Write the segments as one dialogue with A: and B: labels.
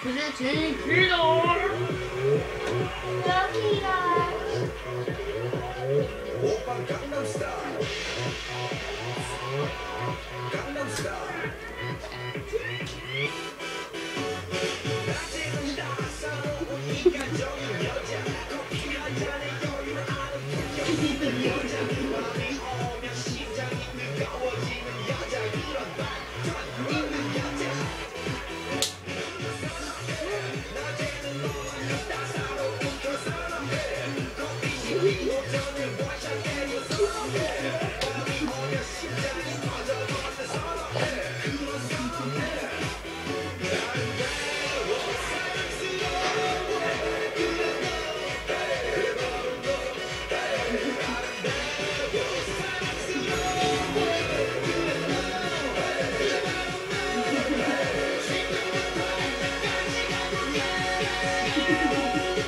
A: Presenting Peter! Go,
B: Peter! Gangnam Style! Gangnam Style!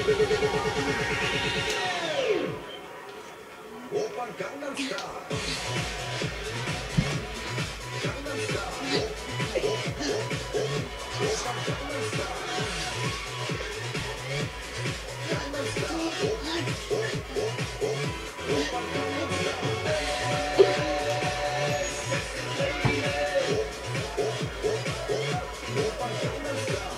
C: Let's
B: go.